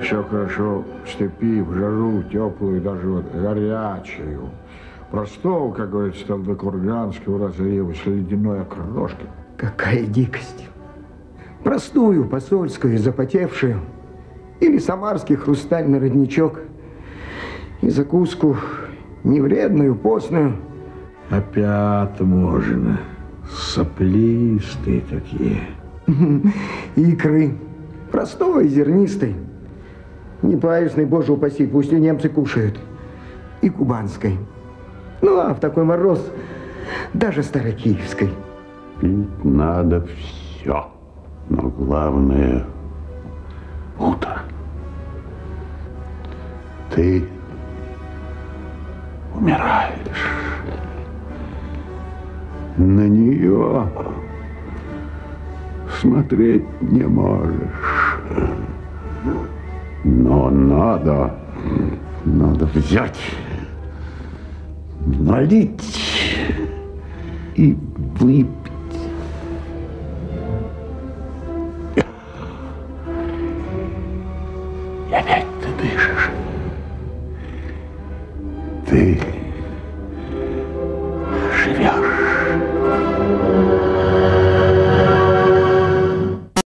Еще хорошо в степи, в жару, теплую, даже вот горячую. Простого, как говорится, там до Курганского разлива с ледяной окрошкой. Какая дикость. Простую, посольскую, запотевшую. Или самарский хрустальный родничок. И закуску невредную, постную. Опять можно. Соплистые такие. Икры. Простой, зернистой. Не паюсной, боже упаси, пусть и немцы кушают. И кубанской. Ну, а в такой мороз даже старокиевской. Пить надо все. Но главное – утро. Ты умираешь на нее смотреть не можешь. Но надо, надо взять, налить и выпить. И опять ты дышишь. Ты живешь.